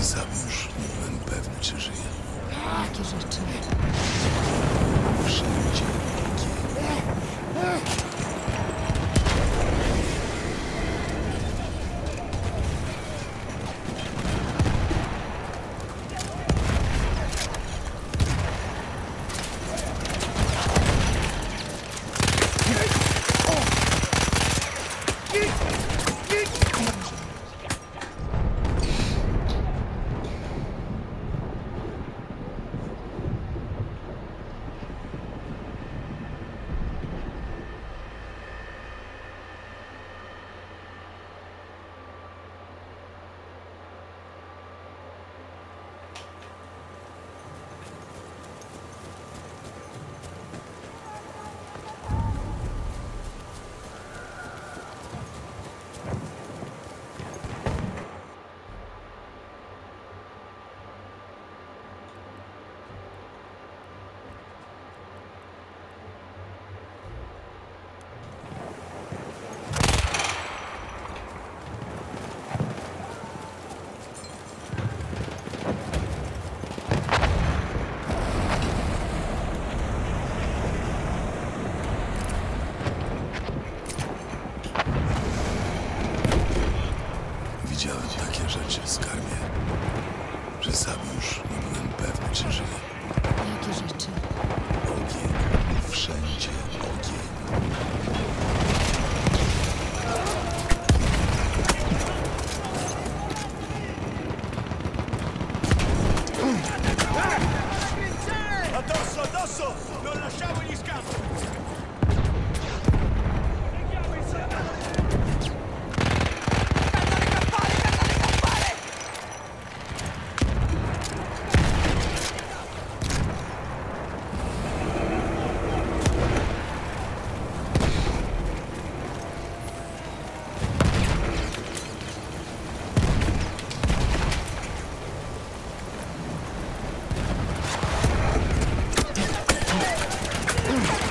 Zabił już, nie byłem pewny, czy żyje. Jakie rzeczy. Boom!